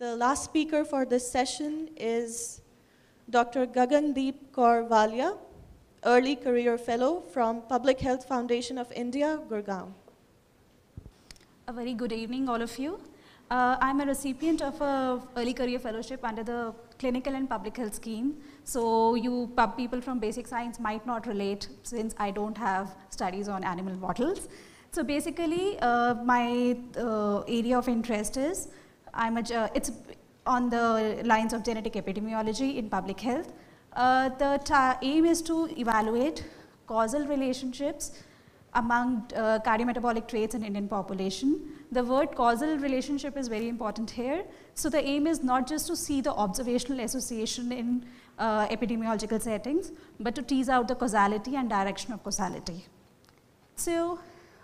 The last speaker for this session is Dr. Gagandeep Kaur Walia, Early Career Fellow from Public Health Foundation of India, Gurgaon. A very good evening, all of you. Uh, I'm a recipient of a early career fellowship under the clinical and public health scheme. So you people from basic science might not relate since I don't have studies on animal models. So basically, uh, my uh, area of interest is I'm a, uh, it's on the lines of genetic epidemiology in public health. Uh, the aim is to evaluate causal relationships among uh, cardiometabolic traits in Indian population. The word causal relationship is very important here. So the aim is not just to see the observational association in uh, epidemiological settings, but to tease out the causality and direction of causality. So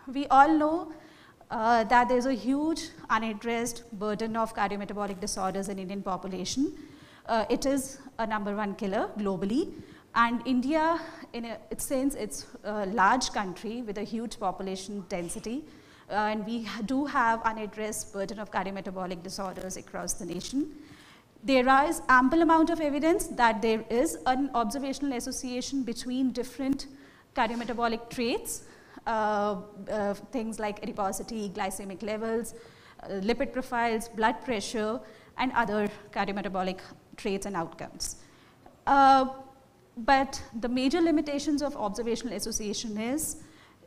we all know uh, that there's a huge unaddressed burden of cardiometabolic disorders in Indian population. Uh, it is a number one killer globally. And India, in a, it, since it's a large country with a huge population density, uh, and we do have unaddressed burden of cardiometabolic disorders across the nation. There is ample amount of evidence that there is an observational association between different cardiometabolic traits uh, uh, things like adiposity, glycemic levels, uh, lipid profiles, blood pressure, and other cardiometabolic traits and outcomes. but the major limitations of observational association is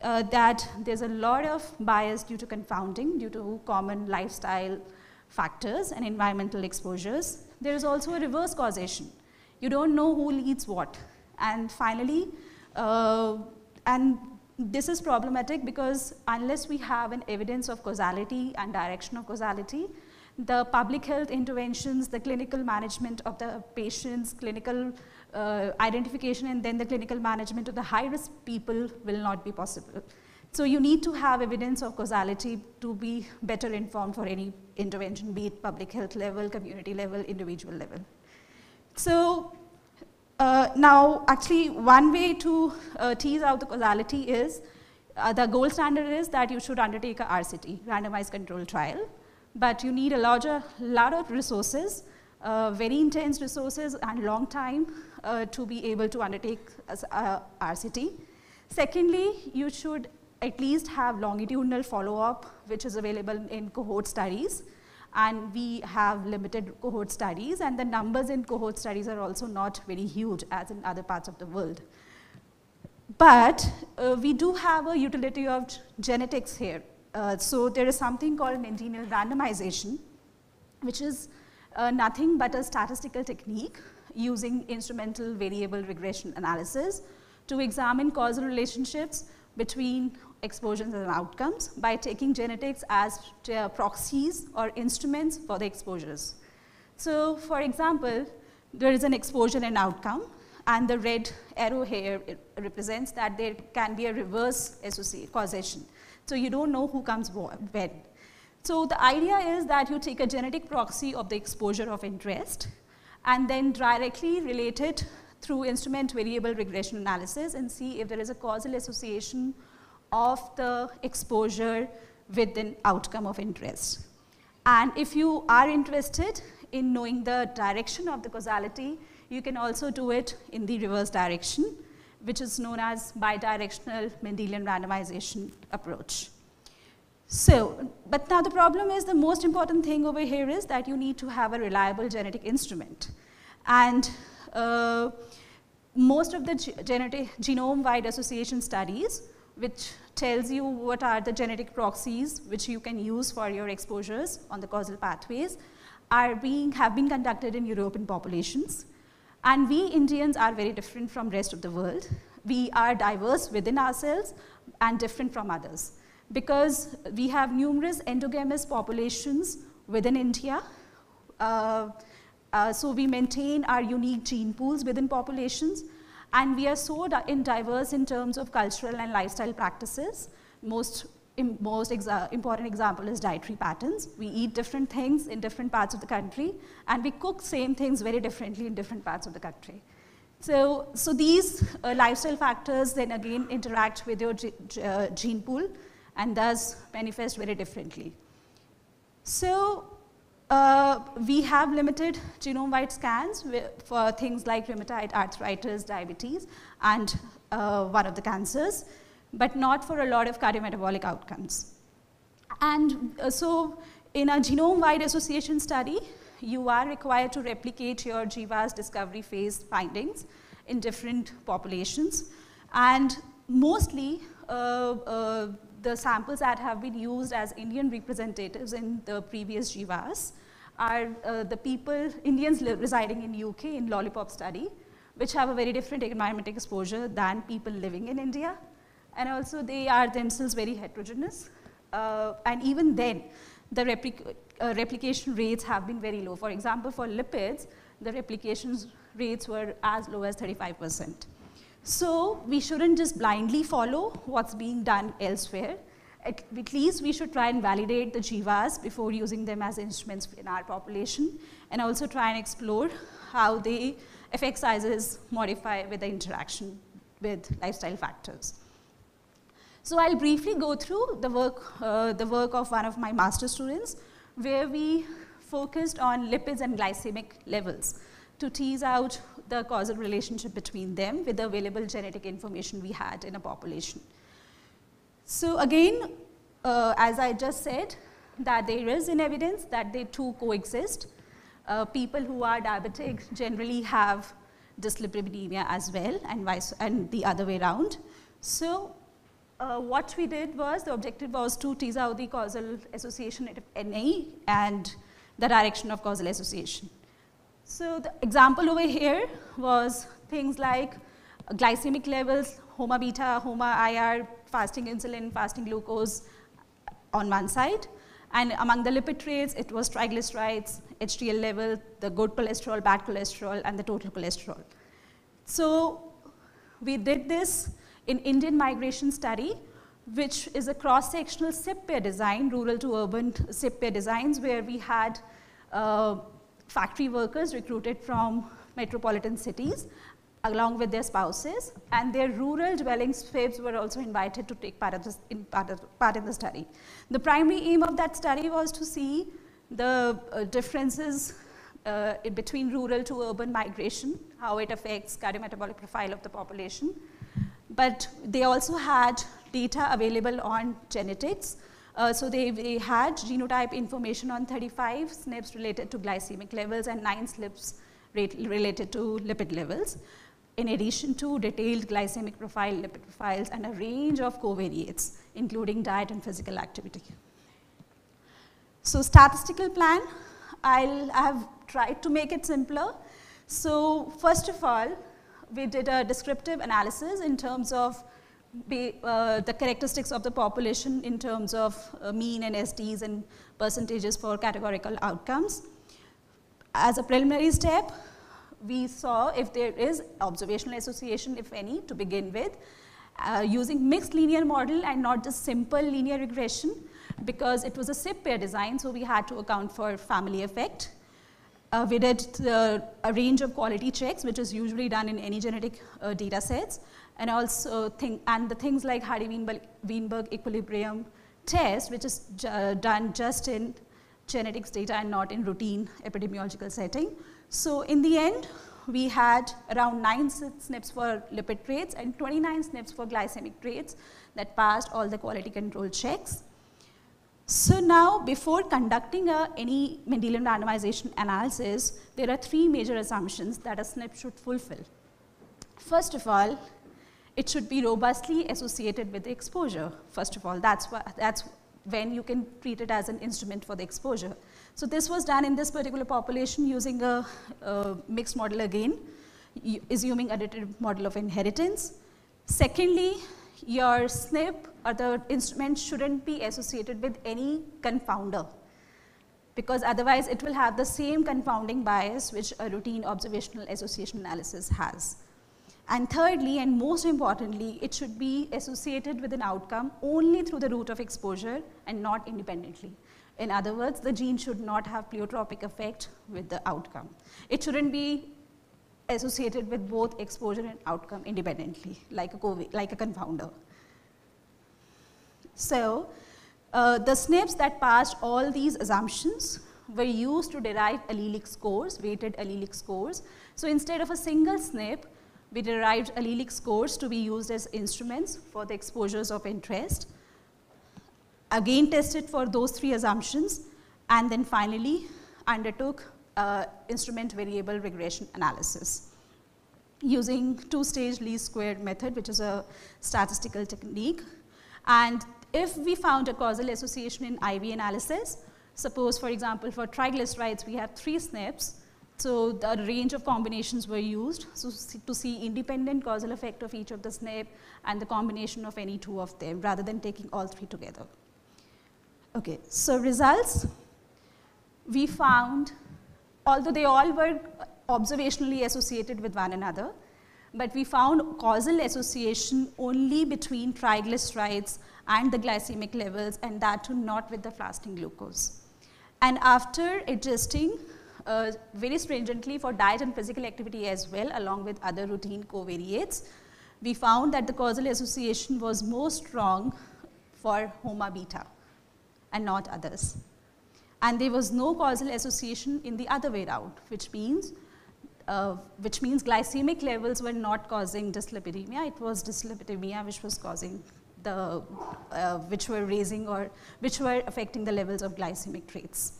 uh, that there's a lot of bias due to confounding, due to common lifestyle factors and environmental exposures. There is also a reverse causation. You don't know who leads what. And finally, uh, and this is problematic because unless we have an evidence of causality and direction of causality, the public health interventions, the clinical management of the patients, clinical uh, identification and then the clinical management of the high risk people will not be possible. So you need to have evidence of causality to be better informed for any intervention, be it public health level, community level, individual level. So uh, now, actually, one way to uh, tease out the causality is uh, the gold standard is that you should undertake a RCT, randomized control trial, but you need a larger, lot of resources, uh, very intense resources and long time uh, to be able to undertake a, RCT. Secondly, you should at least have longitudinal follow-up, which is available in cohort studies and we have limited cohort studies and the numbers in cohort studies are also not very huge as in other parts of the world. But uh, we do have a utility of genetics here. Uh, so there is something called an Mendelian randomization, which is uh, nothing but a statistical technique using instrumental variable regression analysis to examine causal relationships between exposures and outcomes by taking genetics as uh, proxies or instruments for the exposures. So for example, there is an exposure and outcome and the red arrow here represents that there can be a reverse causation. So you don't know who comes when. So the idea is that you take a genetic proxy of the exposure of interest and then directly relate it through instrument variable regression analysis and see if there is a causal association of the exposure with an outcome of interest. And if you are interested in knowing the direction of the causality, you can also do it in the reverse direction, which is known as bidirectional Mendelian randomization approach. So, but now the problem is the most important thing over here is that you need to have a reliable genetic instrument. And uh, most of the genetic genome-wide association studies which tells you what are the genetic proxies which you can use for your exposures on the causal pathways are being, have been conducted in European populations. And we Indians are very different from rest of the world. We are diverse within ourselves and different from others because we have numerous endogamous populations within India. Uh, uh, so we maintain our unique gene pools within populations and we are so in diverse in terms of cultural and lifestyle practices. Most, most exa important example is dietary patterns. We eat different things in different parts of the country, and we cook same things very differently in different parts of the country. So, so these uh, lifestyle factors then again interact with your uh, gene pool and thus manifest very differently. So Uh, we have limited genome-wide scans for things like rheumatoid arthritis, diabetes, and uh, one of the cancers, but not for a lot of cardiometabolic outcomes. And uh, so in a genome-wide association study, you are required to replicate your GWAS discovery phase findings in different populations. And mostly, uh, uh, the samples that have been used as Indian representatives in the previous GWAS are uh, the people, Indians residing in UK in LOLIPOP study, which have a very different environmental exposure than people living in India. And also they are themselves very heterogeneous. Uh, and even then, the replic uh, replication rates have been very low. For example, for lipids, the replication rates were as low as 35%. So we shouldn't just blindly follow what's being done elsewhere. At, at, least we should try and validate the GWAS before using them as instruments in our population and also try and explore how the effect sizes modify with the interaction with lifestyle factors. So I'll briefly go through the work, uh, the work of one of my master students where we focused on lipids and glycemic levels to tease out the causal relationship between them with the available genetic information we had in a population. So again, uh, as I just said, that there is in evidence that they two coexist. Uh, people who are diabetic generally have dyslipidemia as well and, vice, and the other way around. So uh, what we did was the objective was to tease out the causal association of NA and the direction of causal association. So the example over here was things like glycemic levels, HOMA beta, HOMA IR, fasting insulin, fasting glucose on one side. And among the lipid traits, it was triglycerides, HDL level, the good cholesterol, bad cholesterol, and the total cholesterol. So we did this in Indian migration study, which is a cross-sectional sib pair design, rural to urban sib pair designs, where we had uh, factory workers recruited from metropolitan cities along with their spouses, and their rural dwelling sibs were also invited to take part, this, in, part, of, part in the study. The primary aim of that study was to see the uh, differences uh, between rural to urban migration, how it affects cardiometabolic profile of the population, but they also had data available on genetics. Uh, so they, they, had genotype information on 35 SNPs related to glycemic levels and 9 SNPs related to lipid levels, in addition to detailed glycemic profile, lipid profiles, and a range of covariates, including diet and physical activity. So statistical plan, I'll, I have tried to make it simpler. So first of all, we did a descriptive analysis in terms of be, uh, the characteristics of the population in terms of uh, mean and SDs and percentages for categorical outcomes. As a preliminary step, we saw if there is observational association, if any, to begin with, uh, using mixed linear model and not just simple linear regression because it was a sib pair design, so we had to account for family effect. Uh, we did the, a range of quality checks, which is usually done in any genetic uh, data sets, and also think, and the things like Hardy-Weinberg equilibrium test, which is uh, done just in genetics data and not in routine epidemiological setting. So in the end, we had around 9 SNPs for lipid traits and 29 SNPs for glycemic traits that passed all the quality control checks. So now before conducting a, any Mendelian randomization analysis, there are three major assumptions that a SNP should fulfill. First of all, it should be robustly associated with the exposure. First of all, that's, that's when you can treat it as an instrument for the exposure. So this was done in this particular population using a, a mixed model again, assuming additive model of inheritance. Secondly, your SNP or the instrument shouldn't be associated with any confounder because otherwise it will have the same confounding bias which a routine observational association analysis has. And thirdly, and most importantly, it should be associated with an outcome only through the route of exposure and not independently. In other words, the gene should not have pleiotropic effect with the outcome. It shouldn't be associated with both exposure and outcome independently, like a, like a confounder. So, uh, the SNPs that passed all these assumptions were used to derive allelic scores, weighted allelic scores. So instead of a single SNP, we derived allelic scores to be used as instruments for the exposures of interest. Again tested for those three assumptions and then finally undertook uh, instrument variable regression analysis using two-stage least squared method, which is a statistical technique. And if we found a causal association in IV analysis, suppose for example for triglycerides we have three SNPs, so the range of combinations were used so to see independent causal effect of each of the SNP and the combination of any two of them rather than taking all three together. Okay, so results, we found, although they all were observationally associated with one another, but we found causal association only between triglycerides and the glycemic levels and that too not with the fasting glucose. And after adjusting uh, very stringently for diet and physical activity as well along with other routine covariates, we found that the causal association was most strong for HOMA beta and not others. And there was no causal association in the other way around, which means uh, which means glycemic levels were not causing dyslipidemia, it was dyslipidemia which was causing the, uh, which were raising or which were affecting the levels of glycemic traits.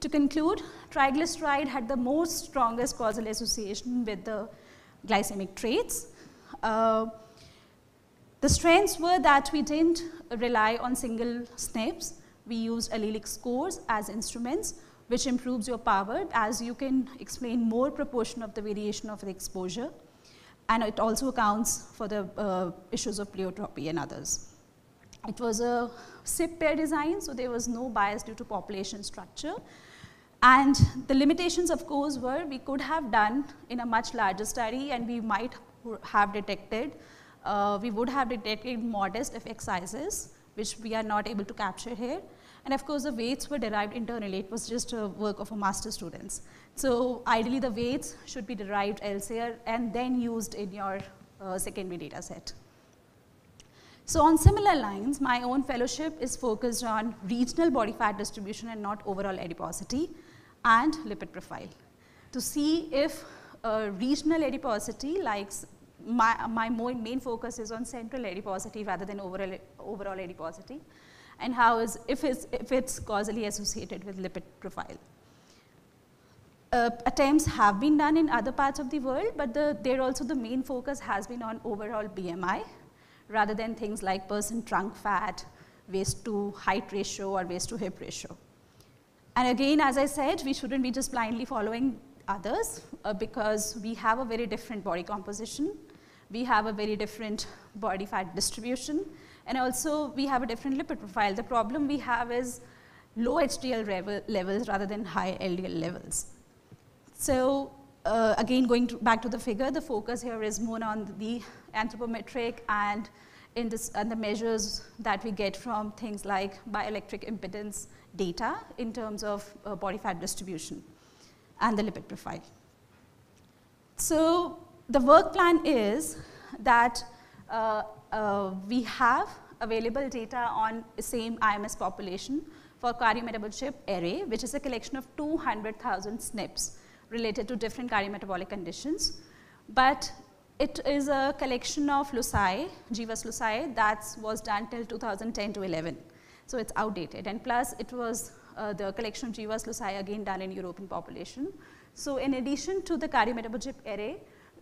To conclude, triglyceride had the most strongest causal association with the glycemic traits. Uh, the strengths were that we didn't rely on single SNPs. We used allelic scores as instruments which improves your power as you can explain more proportion of the variation of the exposure and it also accounts for the uh, issues of pleiotropy and others. It was a sib pair design, so there was no bias due to population structure. And the limitations, of course, were we could have done in a much larger study and we might have detected, uh, we would have detected modest effect sizes, which we are not able to capture here. And of course, the weights were derived internally. It was just a work of a master students. So ideally, the weights should be derived elsewhere and then used in your uh, secondary data set. So on similar lines, my own fellowship is focused on regional body fat distribution and not overall adiposity and lipid profile to see if regional adiposity like my, my main focus is on central adiposity rather than overall, overall adiposity and how is, if it's, if it's causally associated with lipid profile. Uh, attempts have been done in other parts of the world, but the, there also the main focus has been on overall BMI rather than things like person trunk fat, waist to height ratio or waist to hip ratio. And again, as I said, we shouldn't be just blindly following others uh, because we have a very different body composition. We have a very different body fat distribution and also we have a different lipid profile. The problem we have is low HDL levels rather than high LDL levels. So uh, again, going to back to the figure, the focus here is more on the anthropometric and in this, and the measures that we get from things like bioelectric impedance data in terms of uh, body fat distribution and the lipid profile. So the work plan is that uh, uh, we have available data on the same IMS population for cardiometabolic chip array, which is a collection of 200,000 SNPs related to different cardiometabolic conditions. But it is a collection of loci, GWAS loci, that was done till 2010 to 11. So it's outdated. And plus, it was uh, the collection of GWAS loci again done in European population. So in addition to the cardiometabolic array,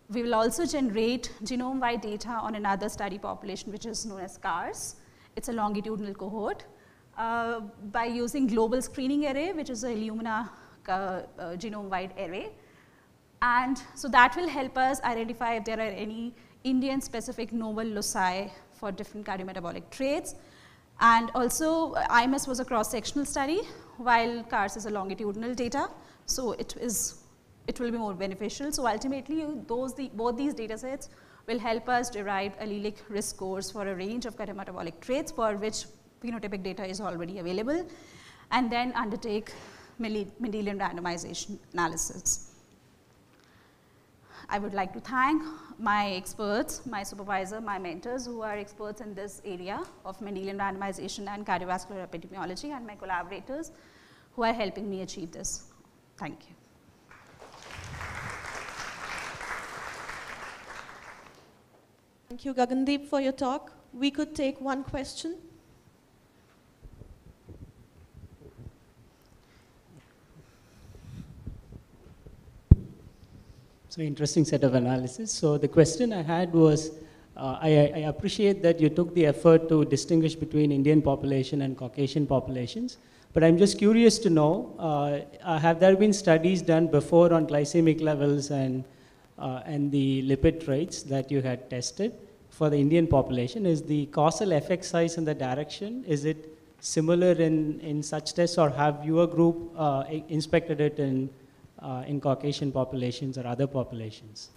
we will also generate genome-wide data on another study population, which is known as CARRS. It's a longitudinal cohort. Uh, by using global screening array, which is a Illumina uh, uh, genome-wide array. And so that will help us identify if there are any Indian-specific novel loci for different cardiometabolic traits. And also, IMS was a cross-sectional study, while CARRS is a longitudinal data. So it is it will be more beneficial. So ultimately, those the, both these data sets will help us derive allelic risk scores for a range of cardiometabolic traits for which phenotypic data is already available, and then undertake Mendelian randomization analysis. I would like to thank my experts, my supervisor, my mentors who are experts in this area of Mendelian randomization and cardiovascular epidemiology and my collaborators who are helping me achieve this. Thank you. Thank you, Gagandeep, for your talk. We could take one question. So interesting set of analysis. So the question I had was, uh, I, I, appreciate that you took the effort to distinguish between Indian population and Caucasian populations, but I'm just curious to know, uh, uh have there been studies done before on glycemic levels and, uh, and the lipid traits that you had tested for the Indian population? Is the causal effect size in the direction, is it similar in, in such tests or have your group uh, inspected it in uh, in Caucasian populations or other populations?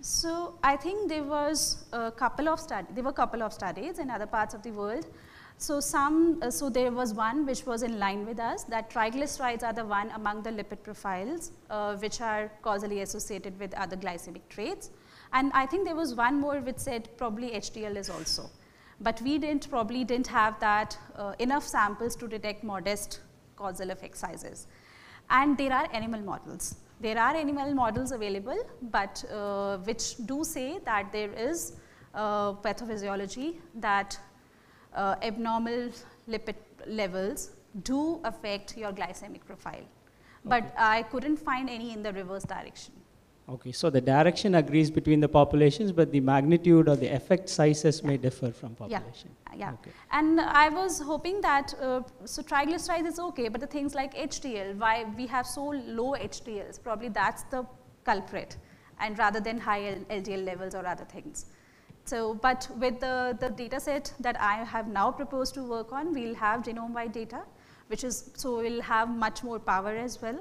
So I think there was a couple of studies, there were a couple of studies in other parts of the world. So some, uh, so there was one which was in line with us that triglycerides are the one among the lipid profiles uh, which are causally associated with other glycemic traits. And I think there was one more which said probably HDL is also. But we didn't, probably didn't have that uh, enough samples to detect modest causal effect sizes and there are animal models. There are animal models available, but uh, which do say that there is uh, pathophysiology that uh, abnormal lipid levels do affect your glycemic profile. Okay. But I couldn't find any in the reverse direction. Okay, so the direction agrees between the populations, but the magnitude or the effect sizes yeah. may differ from population. Yeah, yeah. Okay. And I was hoping that, uh, so triglycerides is okay, but the things like HDL, why we have so low HDLs, probably that's the culprit, and rather than high LDL levels or other things. So, but with the, the data set that I have now proposed to work on, we'll have genome-wide data, which is, so we'll have much more power as well.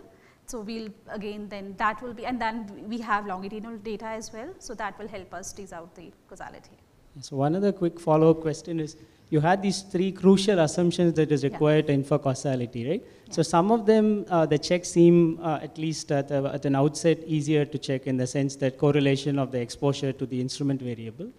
So we'll again then that will be and then we have longitudinal data as well. So that will help us tease out the causality. So one other quick follow-up question is you had these three crucial assumptions that is required yeah. to infer causality, right? Yeah. So some of them, uh, the checks seem uh, at least at, a, at, an outset easier to check in the sense that correlation of the exposure to the instrument variable.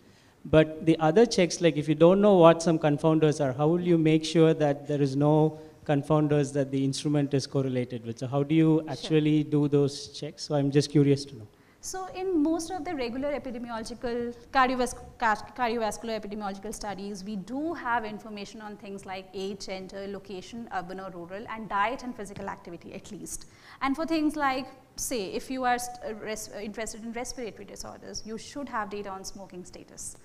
But the other checks, like if you don't know what some confounders are, how will you make sure that there is no confounders that the instrument is correlated with. So how do you actually sure. do those checks? So I'm just curious to know. So in most of the regular epidemiological, cardiovascular epidemiological studies, we do have information on things like age, gender, location, urban or rural, and diet and physical activity at least. And for things like, say, if you are uh, uh, interested in respiratory disorders, you should have data on smoking status.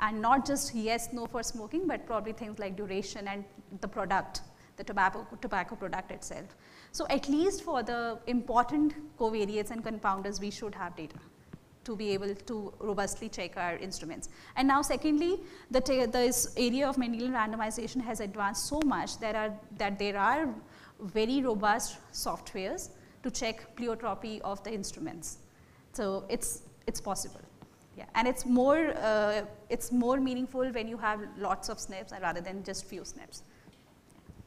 And not just yes, no for smoking, but probably things like duration and the product the tobacco, tobacco product itself. So at least for the important covariates and confounders, we should have data to be able to robustly check our instruments. And now secondly, the this area of Mendelian randomization has advanced so much that, are, that there are very robust softwares to check pleiotropy of the instruments. So it's, it's possible. Yeah, and it's more, uh, it's more meaningful when you have lots of SNPs rather than just few SNPs.